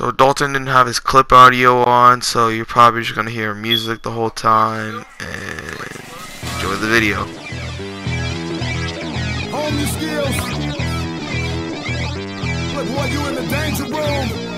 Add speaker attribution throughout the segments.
Speaker 1: So Dalton didn't have his clip audio on, so you're probably just gonna hear music the whole time and enjoy the video.
Speaker 2: Hold your skills. Look, you in the danger room.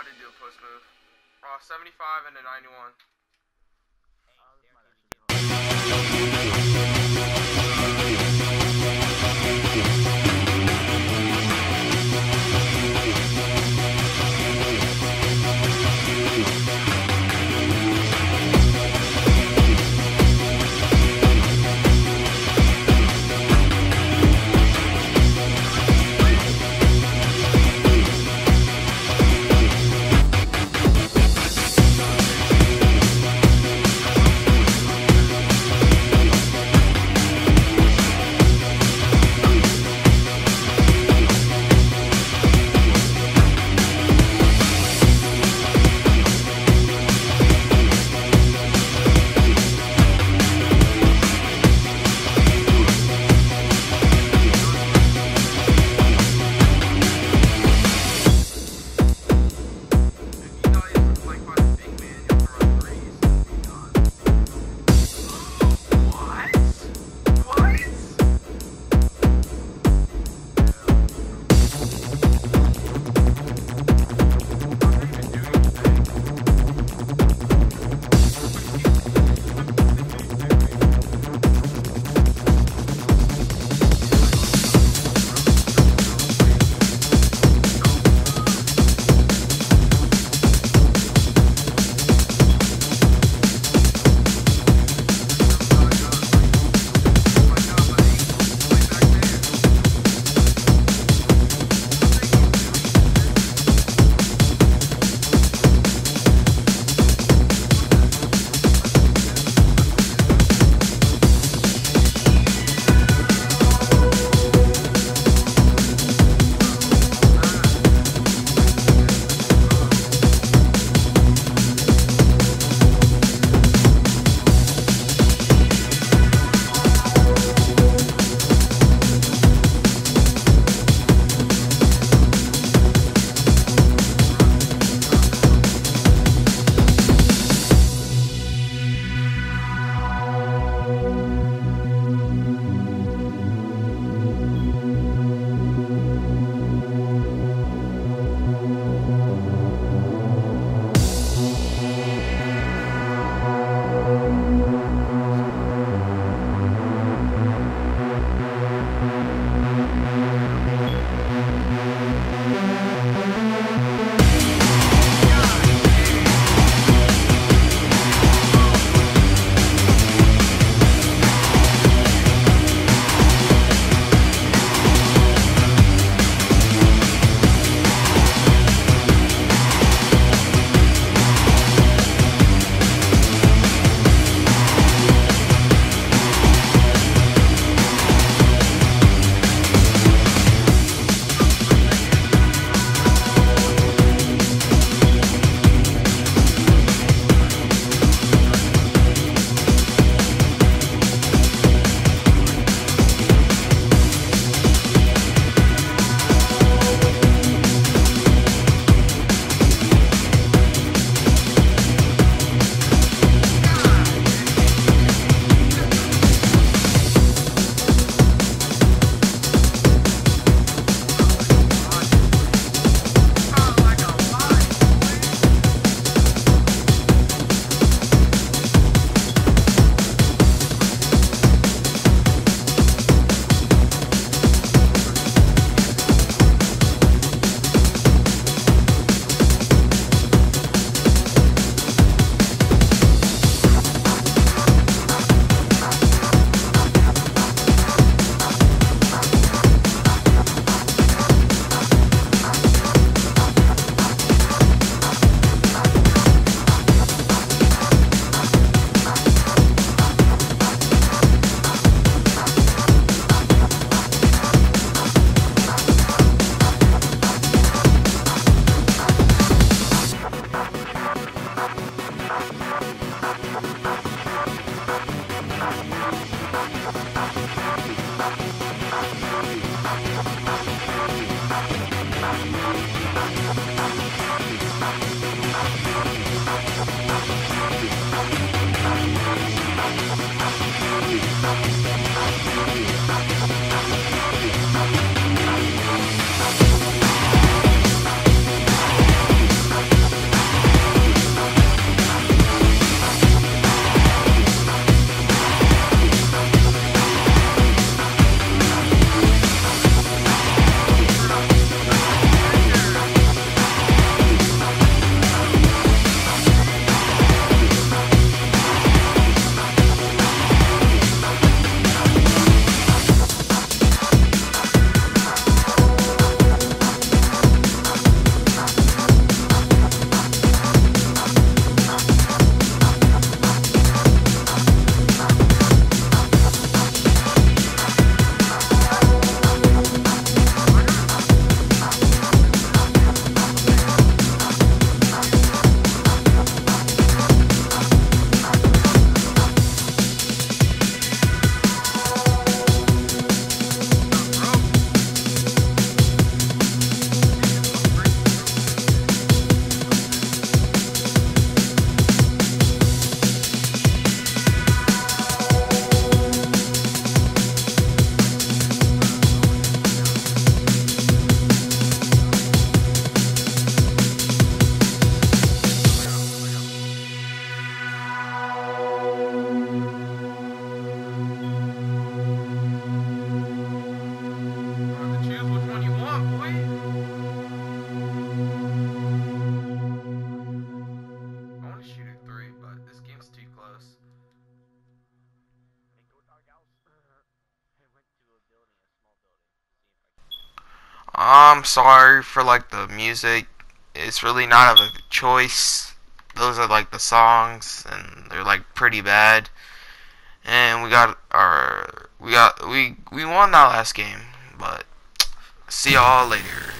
Speaker 2: how
Speaker 3: to do a post move. Raw 75 and a 91.
Speaker 1: I'm sorry for like the music. It's really not of a choice. Those are like the songs, and they're like pretty bad. And we got our we got we we won that last game, but see y'all later.